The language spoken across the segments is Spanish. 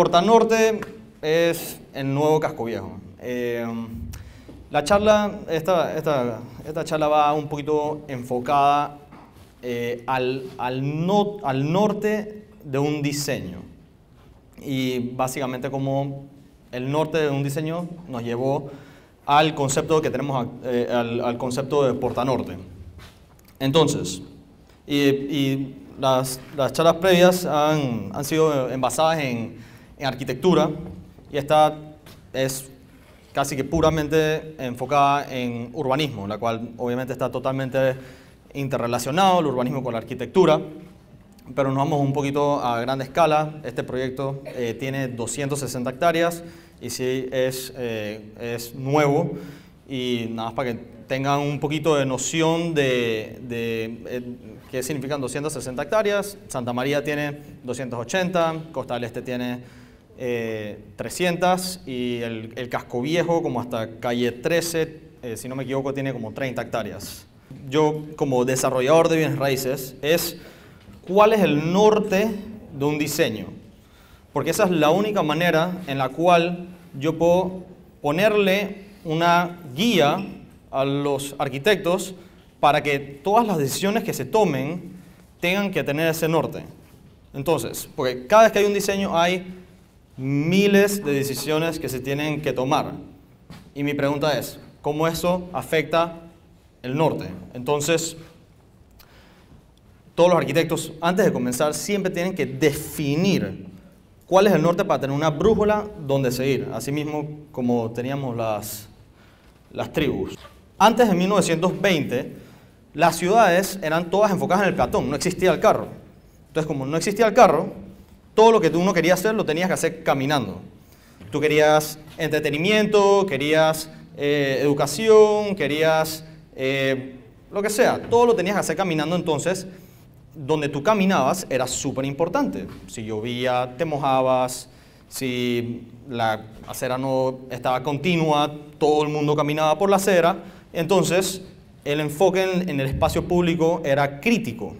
Porta Norte es el nuevo casco viejo. Eh, la charla, esta, esta, esta charla va un poquito enfocada eh, al, al, no, al norte de un diseño. Y básicamente como el norte de un diseño nos llevó al concepto que tenemos, eh, al, al, concepto de Porta Norte. Entonces, y, y las, las, charlas previas han, han sido envasadas en, en arquitectura y esta es casi que puramente enfocada en urbanismo, la cual obviamente está totalmente interrelacionado el urbanismo con la arquitectura, pero nos vamos un poquito a gran escala. Este proyecto eh, tiene 260 hectáreas y sí es, eh, es nuevo y nada más para que tengan un poquito de noción de, de eh, qué significan 260 hectáreas. Santa María tiene 280, Costa del Este tiene eh, 300 y el, casco viejo como hasta calle 13, eh, si no me equivoco, tiene como 30 hectáreas. Yo como desarrollador de bienes raíces es cuál es el norte de un diseño, porque esa es la única manera en la cual yo puedo ponerle una guía a los arquitectos para que todas las decisiones que se tomen tengan que tener ese norte. Entonces, porque cada vez que hay un diseño hay miles de decisiones que se tienen que tomar. Y mi pregunta es, ¿cómo eso afecta el norte? Entonces, todos los arquitectos, antes de comenzar, siempre tienen que definir cuál es el norte para tener una brújula donde seguir, así mismo como teníamos las, las tribus. Antes de 1920, las ciudades eran todas enfocadas en el peatón, no existía el carro. Entonces, como no existía el carro, todo lo que tú no querías hacer lo tenías que hacer caminando. Tú querías entretenimiento, querías eh, educación, querías eh, lo que sea. Todo lo tenías que hacer caminando, entonces donde tú caminabas era súper importante. Si llovía, te mojabas, si la acera no estaba continua, todo el mundo caminaba por la acera. Entonces, el enfoque en, en el espacio público era crítico.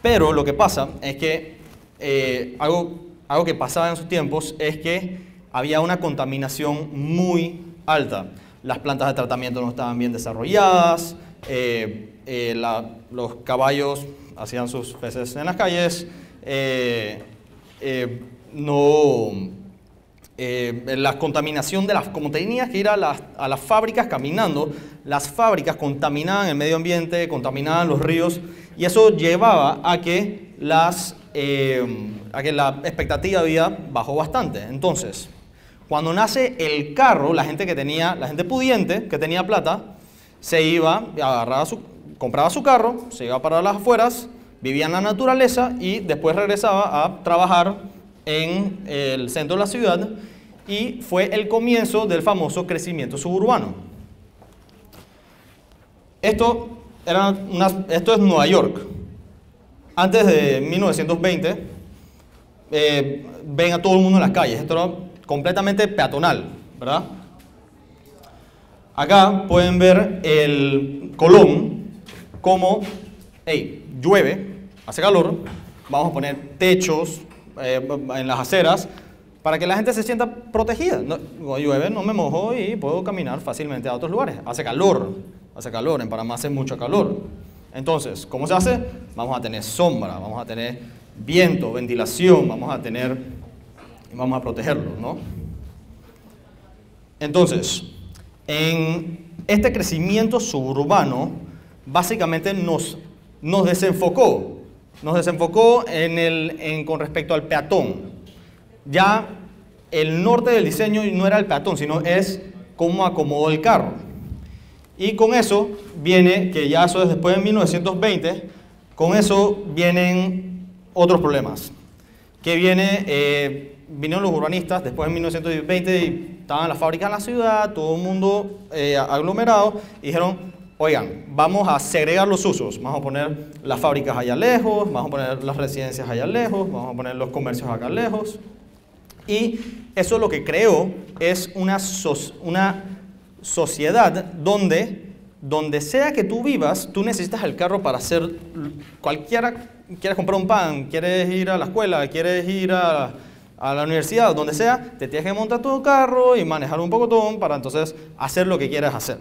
Pero lo que pasa es que eh, algo, algo que pasaba en sus tiempos es que había una contaminación muy alta. Las plantas de tratamiento no estaban bien desarrolladas, eh, eh, los caballos hacían sus feces en las calles, no, la contaminación de las, como tenías que ir a las, a las fábricas caminando, las fábricas contaminaban el medio ambiente, contaminaban los ríos y eso llevaba a que las eh, a que la expectativa de vida bajó bastante. Entonces, cuando nace el carro, la gente que tenía, la gente pudiente, que tenía plata, se iba, agarraba su, compraba su carro, se iba para las afueras, vivía en la naturaleza y después regresaba a trabajar en el centro de la ciudad y fue el comienzo del famoso crecimiento suburbano. Esto, era esto es Nueva York. Antes de 1920, eh, ven a todo el mundo en las calles. Esto era completamente peatonal, ¿verdad? Acá pueden ver el Colón como, hey, llueve, hace calor, vamos a poner techos eh, en las aceras para que la gente se sienta protegida. No, llueve, no me mojo y puedo caminar fácilmente a otros lugares. Hace calor, hace calor, en Panamá hace mucho calor. Entonces, ¿cómo se hace? Vamos a tener sombra, vamos a tener viento, ventilación, vamos a tener, vamos a protegerlo, ¿no? Entonces, en este crecimiento suburbano, básicamente nos, desenfocó, nos desenfocó en el, en, con respecto al peatón. Ya el norte del diseño no era el peatón, sino es cómo acomodó el carro. Y con eso viene, que ya eso es después de 1920, con eso vienen otros problemas. Que viene, eh, vinieron los urbanistas después de 1920 y estaban las fábricas en la ciudad, todo el mundo eh, aglomerado, y dijeron, oigan, vamos a segregar los usos, vamos a poner las fábricas allá lejos, vamos a poner las residencias allá lejos, vamos a poner los comercios acá lejos. Y eso lo que creó es una, sociedad donde, donde sea que tú vivas, tú necesitas el carro para hacer cualquiera, quieres comprar un pan, quieres ir a la escuela, quieres ir a, a la universidad, donde sea, te tienes que montar tu carro y manejar un poco para entonces hacer lo que quieras hacer.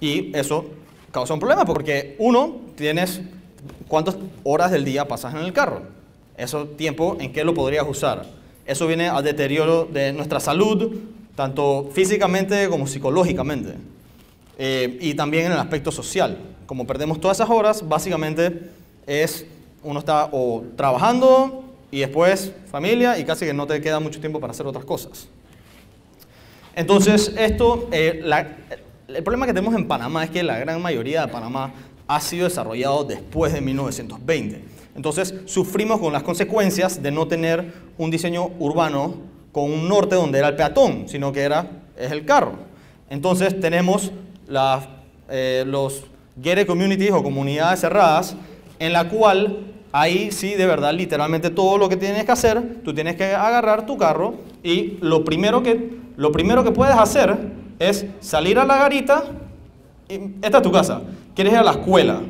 Y eso causa un problema porque uno, tienes cuántas horas del día pasas en el carro. Eso tiempo, ¿en qué lo podrías usar? Eso viene al deterioro de nuestra salud, tanto físicamente como psicológicamente. Eh, y también en el aspecto social. Como perdemos todas esas horas, básicamente es uno está o trabajando y después familia y casi que no te queda mucho tiempo para hacer otras cosas. Entonces, esto, eh, el problema que tenemos en Panamá es que la gran mayoría de Panamá ha sido desarrollado después de 1920. Entonces, sufrimos con las consecuencias de no tener un diseño urbano con un norte donde era el peatón, sino que era es el carro. Entonces, tenemos eh, los gated communities o comunidades cerradas en la cual ahí sí, de verdad, literalmente todo lo que tienes que hacer, tú tienes que agarrar tu carro y lo primero que, lo primero que puedes hacer es salir a la garita, y esta es tu casa, quieres ir a la escuela.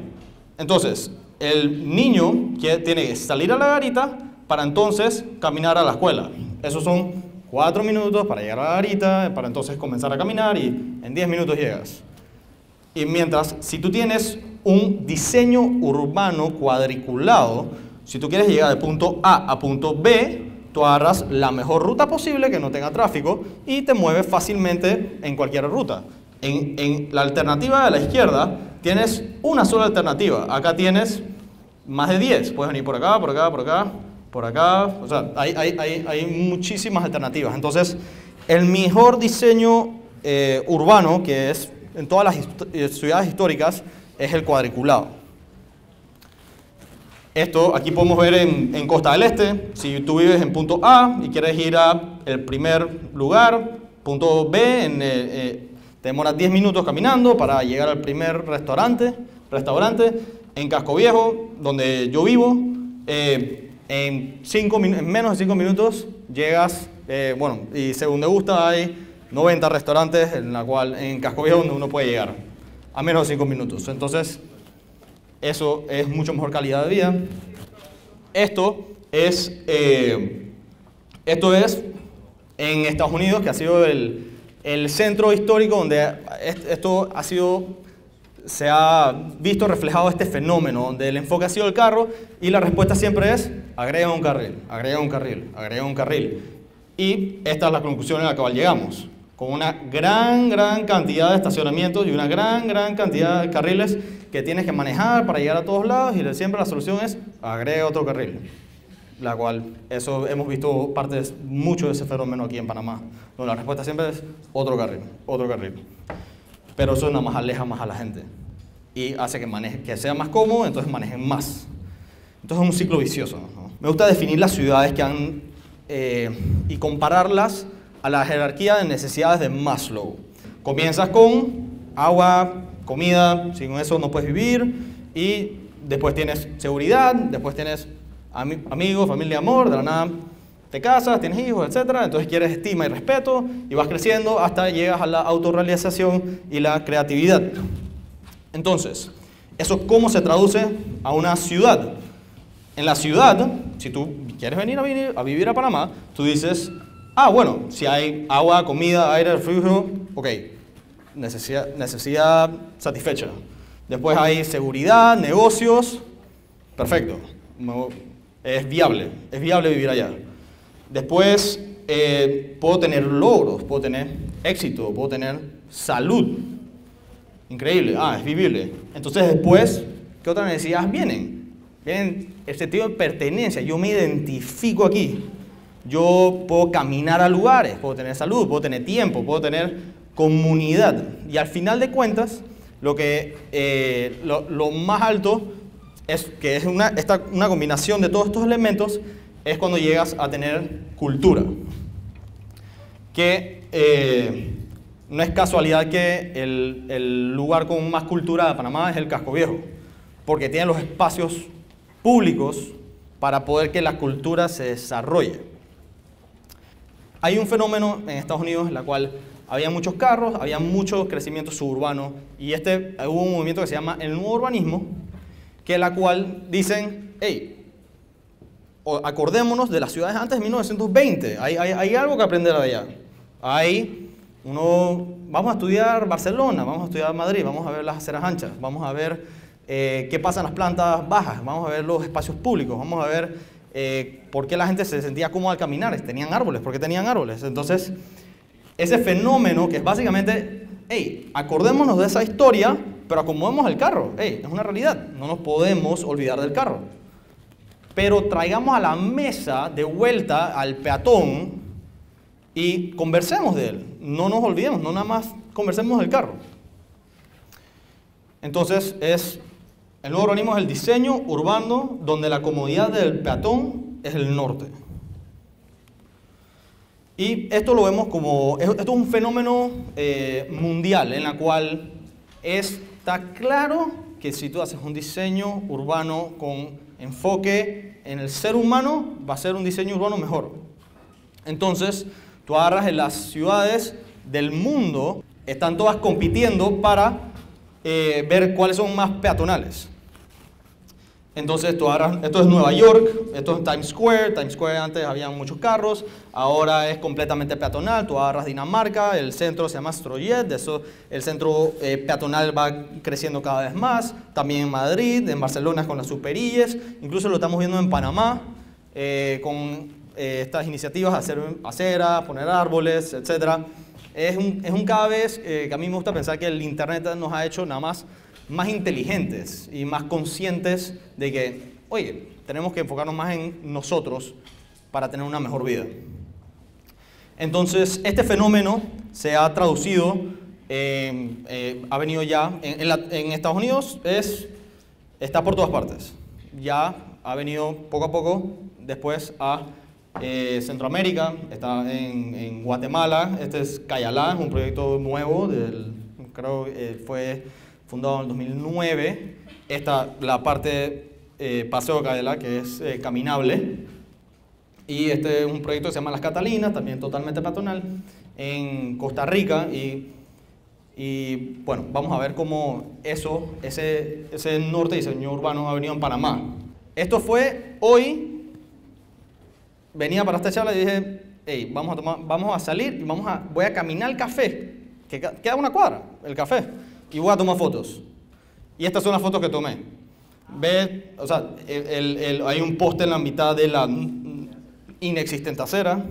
Entonces, el niño tiene que salir a la garita para entonces caminar a la escuela. Esos son cuatro minutos para llegar a la garita, para entonces comenzar a caminar y en diez minutos llegas. Y mientras, si tú tienes un diseño urbano cuadriculado, si tú quieres llegar de punto A a punto B, tú agarras la mejor ruta posible que no tenga tráfico y te mueves fácilmente en cualquier ruta. En, en la alternativa de la izquierda tienes una sola alternativa. Acá tienes más de 10. Puedes venir por acá, por acá, por acá, por acá. O sea, hay, hay, hay, hay muchísimas alternativas. Entonces, el mejor diseño eh, urbano, que es en todas las eh, ciudades históricas, es el cuadriculado. Esto aquí podemos ver en, en, Costa del Este. Si tú vives en punto A y quieres ir a primer lugar, punto B, eh, te demoras 10 minutos caminando para llegar al primer restaurante. restaurante en Casco Viejo, donde yo vivo, en, cinco, en menos de 5 minutos llegas, eh, bueno, y según me gusta hay 90 restaurantes en la cual en Casco Viejo donde uno puede llegar a menos de 5 minutos. Entonces, eso es mucho mejor calidad de vida. Esto es, eh, esto es en Estados Unidos, que ha sido el, el centro histórico donde esto ha sido se ha visto reflejado este fenómeno donde el enfoque ha sido el carro y la respuesta siempre es agrega un carril, agrega un carril, agrega un carril. Y esta es la conclusión a la cual llegamos, con una gran, gran cantidad de estacionamientos y una gran, gran cantidad de carriles que tienes que manejar para llegar a todos lados y siempre la solución es agrega otro carril. La cual, eso hemos visto parte mucho de ese fenómeno aquí en Panamá, donde la respuesta siempre es otro carril, otro carril pero eso nada más aleja más a la gente y hace que, maneje, que sea más cómodo, entonces manejen más. Entonces es un ciclo vicioso. Me gusta definir las ciudades que han eh, y compararlas a la jerarquía de necesidades de Maslow. Comienzas con agua, comida, sin eso no puedes vivir, y después tienes seguridad, después tienes amigos, familia, amor, de la nada te casas, tienes hijos, etc. Entonces quieres estima y respeto y vas creciendo hasta llegas a la autorrealización y la creatividad. Entonces, ¿eso cómo se traduce a una ciudad? En la ciudad, si tú quieres venir a, vivir a, Panamá, tú dices, ah, bueno, si hay agua, comida, aire, refugio, ok, necesidad, necesidad satisfecha. Después hay seguridad, negocios, perfecto, es viable, es viable vivir allá. Después eh, puedo tener logros, puedo tener éxito, puedo tener salud. Increíble, ah, es vivible. Entonces después, ¿qué otras necesidades vienen? Vienen el sentido de pertenencia, yo me identifico aquí. Yo puedo caminar a lugares, puedo tener salud, puedo tener tiempo, puedo tener comunidad. Y al final de cuentas, lo, que, eh, lo, más alto es que es una, esta, una combinación de todos estos elementos es cuando llegas a tener cultura. Que eh, no es casualidad que el, lugar con más cultura de Panamá es el Casco Viejo, porque tiene los espacios públicos para poder que la cultura se desarrolle. Hay un fenómeno en Estados Unidos en el cual había muchos carros, había mucho crecimiento suburbano y este, hubo un movimiento que se llama el nuevo urbanismo, que la cual dicen, hey, acordémonos de las ciudades antes de 1920. Hay, hay, algo que aprender allá. Hay uno, vamos a estudiar Barcelona, vamos a estudiar Madrid, vamos a ver las aceras anchas, vamos a ver eh, qué pasa en las plantas bajas, vamos a ver los espacios públicos, vamos a ver eh, por qué la gente se sentía cómoda al caminar, tenían árboles, ¿por qué tenían árboles? Entonces, ese fenómeno que es básicamente, hey, acordémonos de esa historia, pero acomodemos el carro, hey, es una realidad, no nos podemos olvidar del carro. Pero traigamos a la mesa de vuelta al peatón y conversemos de él. No nos olvidemos, no nada más conversemos del carro. Entonces es el nuevo el diseño urbano donde la comodidad del peatón es el norte. Y esto lo vemos como, esto es un fenómeno eh, mundial en la cual está claro que si tú haces un diseño urbano con enfoque en el ser humano, va a ser un diseño urbano mejor. Entonces, tú agarras en las ciudades del mundo, están todas compitiendo para eh, ver cuáles son más peatonales. Entonces, esto es Nueva York, esto es Times Square. Times Square antes había muchos carros, ahora es completamente peatonal. Tú agarras Dinamarca, el centro se llama Stroyet, de eso el centro eh, peatonal va creciendo cada vez más. También en Madrid, en Barcelona con las superilles, incluso lo estamos viendo en Panamá eh, con eh, estas iniciativas, hacer aceras, poner árboles, etc. Es un, es un cada vez que a mí me gusta pensar que el Internet nos ha hecho nada más más inteligentes y más conscientes de que, oye, tenemos que enfocarnos más en nosotros para tener una mejor vida. Entonces, este fenómeno se ha traducido, eh, ha venido ya, en, Estados Unidos es, está por todas partes. Ya ha venido poco a poco después a eh, Centroamérica, está en, Guatemala, este es Cayalá, un proyecto nuevo, del, creo que eh, fue fundado en el 2009. Esta, la parte eh, Paseo Cadela, que es eh, caminable. Y este es un proyecto que se llama Las Catalinas, también totalmente patronal, en Costa Rica. Y, y bueno, vamos a ver cómo eso, ese, ese norte diseño urbano ha venido en Panamá. Esto fue hoy, venía para esta charla y dije, hey, vamos a, tomar, vamos a salir y vamos a, voy a caminar al café, que queda una cuadra, el café y voy a tomar fotos. Y estas son las fotos que tomé. Ve, o sea, hay un poste en la mitad de la inexistente acera,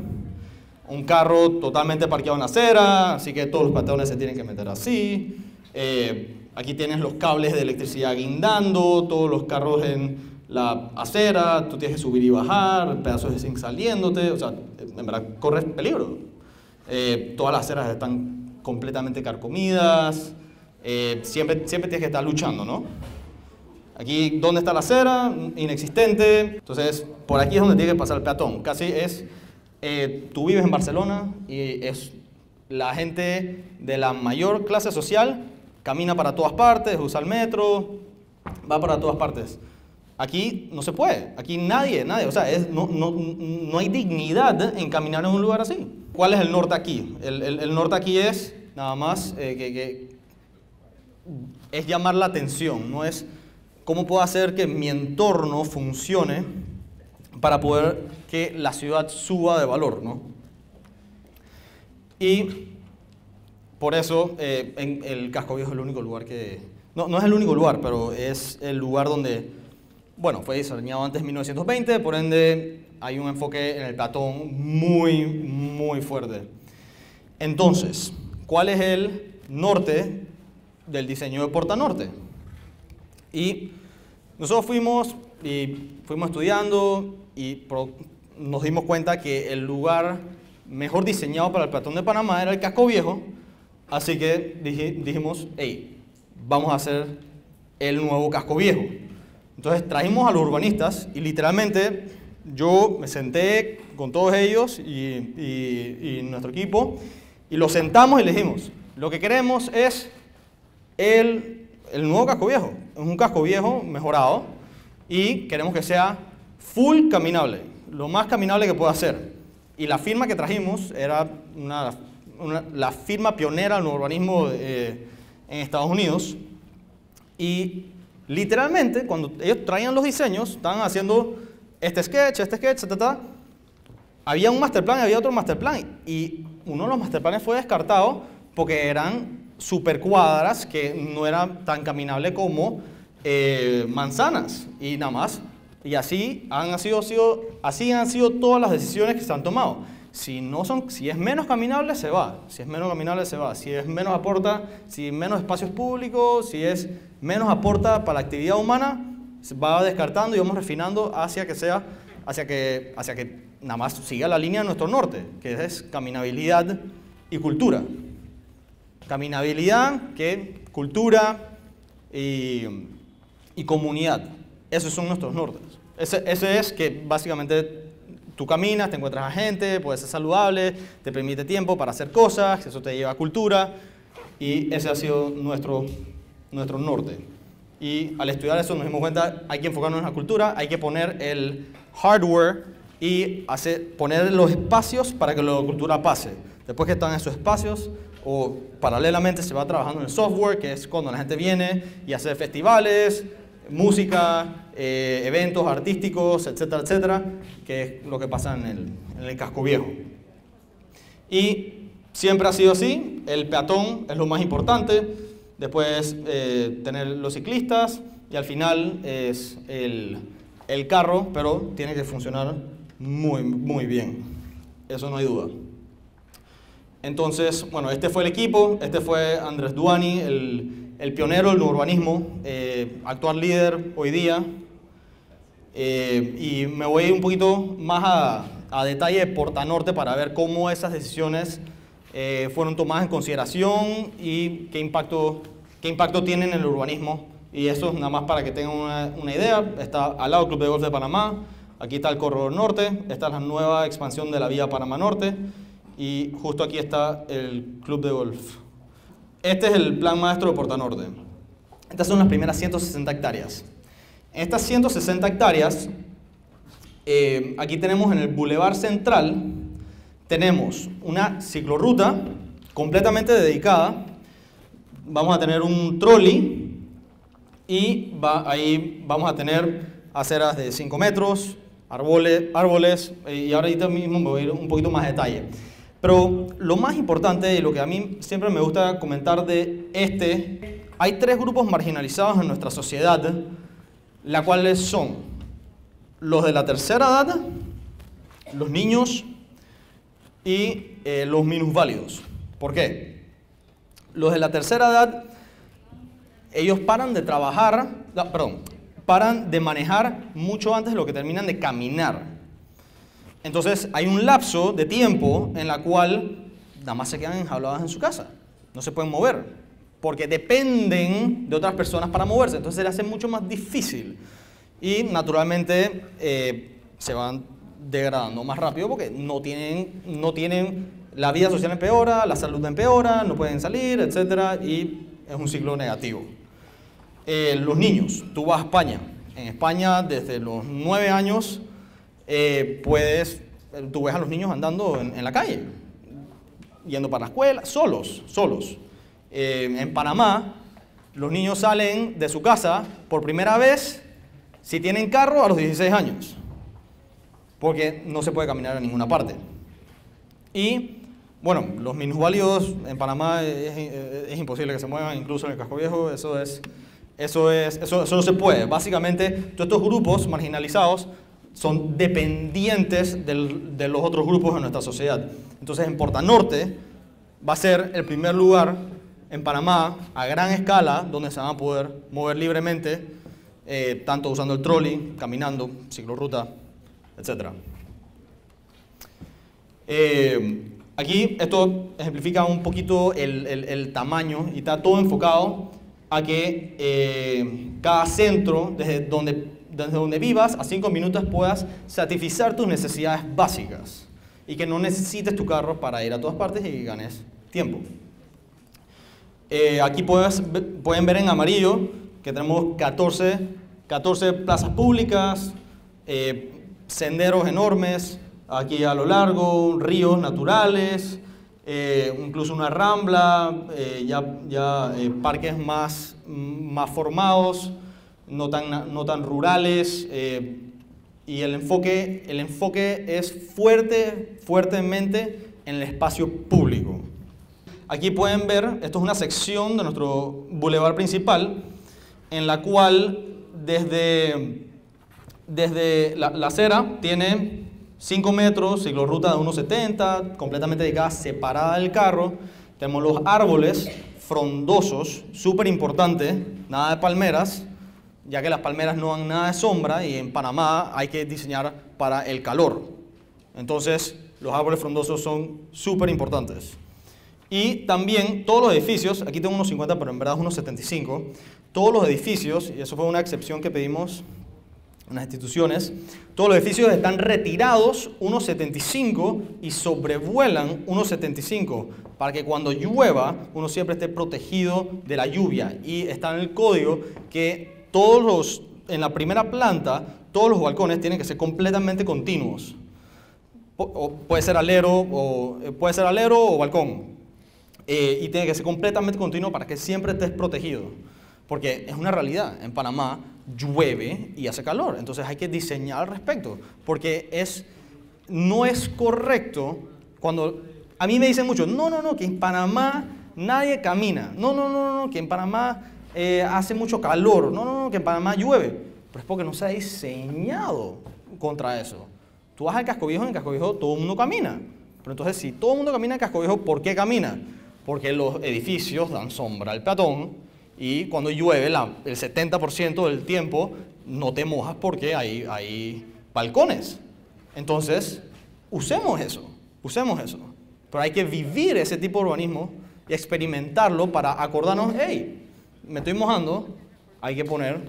un carro totalmente parqueado en la acera, así que todos los patrones se tienen que meter así. Eh, aquí tienes los cables de electricidad guindando, todos los carros en la acera, tú tienes que subir y bajar, pedazos de zinc saliéndote, o sea, en verdad corres peligro. Eh, todas las aceras están completamente carcomidas, eh, siempre, siempre tienes que estar luchando, ¿no? Aquí, ¿dónde está la acera? Inexistente. Entonces, por aquí es donde tiene que pasar el peatón. Casi es, eh, tú vives en Barcelona y es la gente de la mayor clase social camina para todas partes, usa el metro, va para todas partes. Aquí no se puede, aquí nadie, nadie, o sea, es, no, no, no, hay dignidad en caminar en un lugar así. ¿Cuál es el norte aquí? El, el, norte aquí es nada más eh, que, que es llamar la atención, no es cómo puedo hacer que mi entorno funcione para poder que la ciudad suba de valor, ¿no? Y por eso eh, el casco viejo es el único lugar que... No, no es el único lugar, pero es el lugar donde, bueno, fue diseñado antes de 1920, por ende hay un enfoque en el peatón muy, muy fuerte. Entonces, ¿cuál es el norte del diseño de Porta Norte. Y nosotros fuimos y fuimos estudiando y nos dimos cuenta que el lugar mejor diseñado para el peatón de Panamá era el casco viejo, así que dijimos, hey, vamos a hacer el nuevo casco viejo. Entonces trajimos a los urbanistas y literalmente yo me senté con todos ellos y, y nuestro equipo y los sentamos y les dijimos, lo que queremos es el, el nuevo casco viejo. Es un casco viejo mejorado y queremos que sea full caminable, lo más caminable que pueda ser. Y la firma que trajimos era una, la firma pionera del urbanismo eh, en Estados Unidos. Y literalmente, cuando ellos traían los diseños, estaban haciendo este sketch, este sketch, ta, ta. Había un master plan y había otro master plan. Y uno de los master planes fue descartado porque eran super cuadras que no eran tan caminables como eh, manzanas y nada más. Y así han sido, sido, así han sido todas las decisiones que se han tomado. Si, no son, si es menos caminable, se va. Si es menos caminable, se va. Si es menos aporta, si menos espacios públicos, si es menos aporta para la actividad humana, se va descartando y vamos refinando hacia que sea, hacia que, hacia que nada más siga la línea de nuestro norte, que es caminabilidad y cultura. Caminabilidad, que cultura y, comunidad. Esos son nuestros nortes. Ese, ese es que básicamente tú caminas, te encuentras a gente, puedes ser saludable, te permite tiempo para hacer cosas, eso te lleva a cultura y ese ha sido nuestro, nuestro norte. Y al estudiar eso nos dimos cuenta, hay que enfocarnos en la cultura, hay que poner el hardware y hacer, poner los espacios para que la cultura pase. Después que están esos espacios, o paralelamente se va trabajando en el software, que es cuando la gente viene y hace festivales, música, eh, eventos artísticos, etcétera, etcétera, que es lo que pasa en el, en el casco viejo. Y siempre ha sido así, el peatón es lo más importante, después eh, tener los ciclistas y al final es el, el carro, pero tiene que funcionar muy, muy bien, eso no hay duda. Entonces, bueno, este fue el equipo, este fue Andrés Duani, el, el pionero del urbanismo, eh, actual líder hoy día. Eh, y me voy un poquito más a, detalle de Porta Norte para ver cómo esas decisiones eh, fueron tomadas en consideración y qué impacto, qué impacto tienen en el urbanismo. Y eso nada más para que tengan una, idea. Está al lado del Club de Golf de Panamá, aquí está el Corredor Norte, esta es la nueva expansión de la Vía Panamá Norte y justo aquí está el Club de Golf. Este es el plan maestro de Porta Norte. Estas son las primeras 160 hectáreas. Estas 160 hectáreas, eh, aquí tenemos en el Boulevard Central, tenemos una ciclorruta completamente dedicada. Vamos a tener un trolley y ahí vamos a tener aceras de 5 metros, árboles, árboles y ahorita mismo voy a ir un poquito más a detalle. Pero lo más importante y lo que a mí siempre me gusta comentar de este, hay tres grupos marginalizados en nuestra sociedad, las cuales son los de la tercera edad, los niños y eh, los minusválidos. ¿Por qué? Los de la tercera edad, ellos paran de trabajar, perdón, paran de manejar mucho antes de lo que terminan de caminar. Entonces hay un lapso de tiempo en la cual nada más se quedan enjauladas en su casa, no se pueden mover, porque dependen de otras personas para moverse, entonces se les hace mucho más difícil y naturalmente eh, se van degradando más rápido porque no tienen, no tienen, la vida social empeora, la salud empeora, no pueden salir, etc. Y es un ciclo negativo. Eh, los niños, tú vas a España, en España desde los 9 años eh, puedes, tú ves a los niños andando en, la calle, yendo para la escuela, solos, solos. Eh, en Panamá, los niños salen de su casa por primera vez, si tienen carro, a los 16 años, porque no se puede caminar a ninguna parte. Y, bueno, los minusválidos en Panamá es, imposible que se muevan, incluso en el casco viejo, eso es... Eso, es, eso, eso no se puede. Básicamente, todos estos grupos marginalizados son dependientes de los otros grupos de nuestra sociedad. Entonces, en Porta Norte va a ser el primer lugar en Panamá a gran escala donde se van a poder mover libremente, eh, tanto usando el trolley, caminando, ciclorruta, etc. Eh, aquí esto ejemplifica un poquito el, tamaño y está todo enfocado a que eh, cada centro, desde donde desde donde vivas, a cinco minutos puedas satisfacer tus necesidades básicas y que no necesites tu carro para ir a todas partes y ganes tiempo. Eh, aquí puedes, pueden ver en amarillo que tenemos 14, 14 plazas públicas, eh, senderos enormes, aquí a lo largo, ríos naturales, eh, incluso una rambla, ya, ya parques más, más formados, no tan, no tan rurales, eh, y el enfoque, el enfoque es fuerte, fuertemente en el espacio público. Aquí pueden ver, esto es una sección de nuestro bulevar principal, en la cual desde, desde la, la acera tiene 5 metros, ciclorruta de 1,70, completamente dedicada, separada del carro. Tenemos los árboles frondosos, súper importante, nada de palmeras, ya que las palmeras no dan nada de sombra y en Panamá hay que diseñar para el calor. Entonces, los árboles frondosos son súper importantes. Y también todos los edificios, aquí tengo unos 50, pero en verdad unos 75, todos los edificios, y eso fue una excepción que pedimos en las instituciones, todos los edificios están retirados unos 75 y sobrevuelan unos 75 para que cuando llueva uno siempre esté protegido de la lluvia. Y está en el código que todos los, en la primera planta, todos los balcones tienen que ser completamente continuos. puede ser alero o, eh, puede ser alero o balcón. Eh, y tiene que ser completamente continuo para que siempre estés protegido. Porque es una realidad. En Panamá llueve y hace calor. Entonces hay que diseñar al respecto. Porque es, no es correcto cuando... A mí me dicen mucho, no, no, no, que en Panamá nadie camina. No, no, no, no, que en Panamá eh, hace mucho calor. No, no, no, que en Panamá llueve. Pero es porque no se ha diseñado contra eso. Tú vas al casco viejo, en el casco viejo todo el mundo camina. Pero entonces, si todo el mundo camina en casco viejo, ¿por qué camina? Porque los edificios dan sombra al peatón y cuando llueve, el 70% del tiempo no te mojas porque hay, hay balcones. Entonces, usemos eso, usemos eso. Pero hay que vivir ese tipo de urbanismo y experimentarlo para acordarnos, hey, me estoy mojando, hay que poner,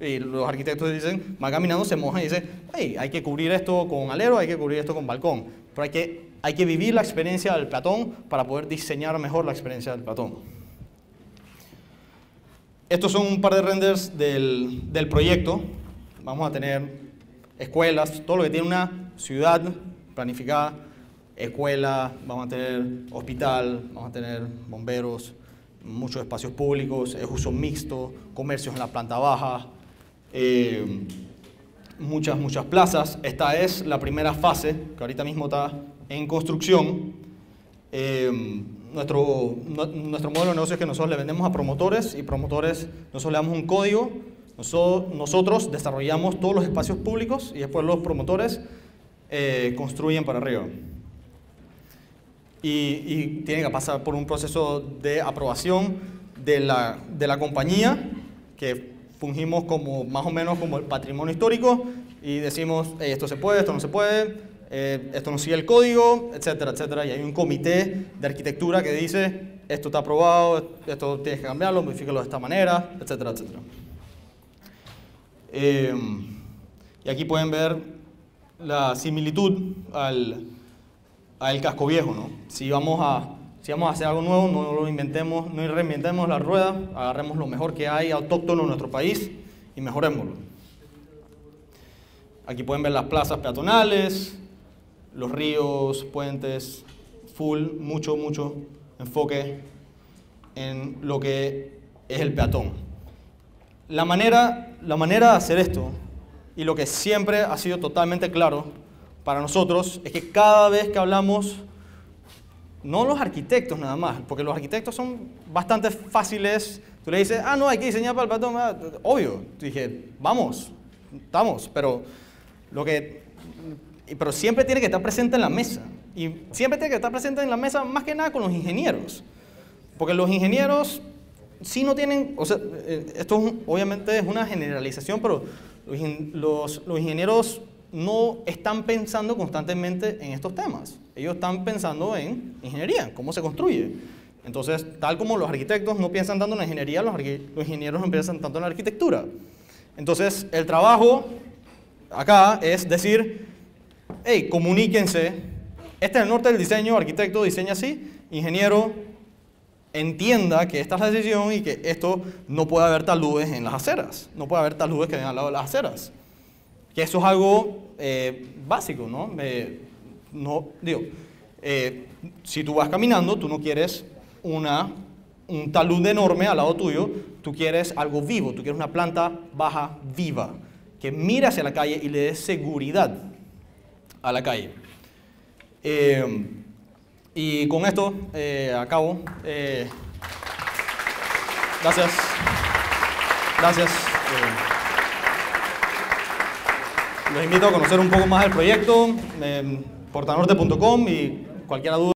y los arquitectos dicen, va caminando, se moja y dice, hey, hay que cubrir esto con alero, hay que cubrir esto con balcón. Pero hay que, hay que vivir la experiencia del peatón para poder diseñar mejor la experiencia del peatón. Estos son un par de renders del, del proyecto. Vamos a tener escuelas, todo lo que tiene una ciudad planificada, escuela, vamos a tener hospital, vamos a tener bomberos, muchos espacios públicos, es uso mixto, comercios en la planta baja, eh, muchas, muchas plazas. Esta es la primera fase, que ahorita mismo está en construcción. Eh, nuestro, nuestro modelo de negocio es que nosotros le vendemos a promotores y promotores, nosotros le damos un código, nosotros, desarrollamos todos los espacios públicos y después los promotores eh, construyen para arriba y, tiene que pasar por un proceso de aprobación de la, de la compañía, que fungimos como más o menos como el patrimonio histórico y decimos, esto se puede, esto no se puede, eh, esto no sigue el código, etcétera, etcétera. Y hay un comité de arquitectura que dice, esto está aprobado, esto tienes que cambiarlo, modifícalo de esta manera, etcétera, etcétera. Eh, y aquí pueden ver la similitud al, al casco viejo, ¿no? Si vamos a, si vamos a hacer algo nuevo, no lo inventemos, no reinventemos la rueda, agarremos lo mejor que hay autóctono en nuestro país y mejorémoslo. Aquí pueden ver las plazas peatonales, los ríos, puentes, full, mucho, mucho enfoque en lo que es el peatón. La manera, la manera de hacer esto, y lo que siempre ha sido totalmente claro, para nosotros es que cada vez que hablamos, no los arquitectos nada más, porque los arquitectos son bastante fáciles. Tú le dices, ah, no, hay que diseñar para el patrón. Ah, obvio. Dije, vamos, estamos, pero lo que. Pero siempre tiene que estar presente en la mesa. Y siempre tiene que estar presente en la mesa más que nada con los ingenieros. Porque los ingenieros sí no tienen, o sea, eh, esto obviamente es una generalización, pero los, los ingenieros no están pensando constantemente en estos temas. Ellos están pensando en ingeniería, cómo se construye. Entonces, tal como los arquitectos no piensan tanto en ingeniería, los, ingenieros no piensan tanto en la arquitectura. Entonces, el trabajo acá es decir, hey, comuníquense, este es el norte del diseño, arquitecto diseña así, ingeniero entienda que esta es la decisión y que esto no puede haber taludes en las aceras, no puede haber taludes que den al lado de las aceras. Que eso es algo eh, básico, ¿no? no digo, eh, si tú vas caminando, tú no quieres una, un talud enorme al lado tuyo, tú quieres algo vivo, tú quieres una planta baja viva, que mire hacia la calle y le dé seguridad a la calle. Eh, y con esto eh, acabo. Eh, gracias. Gracias. Los invito a conocer un poco más el proyecto, portanorte.com y cualquier duda.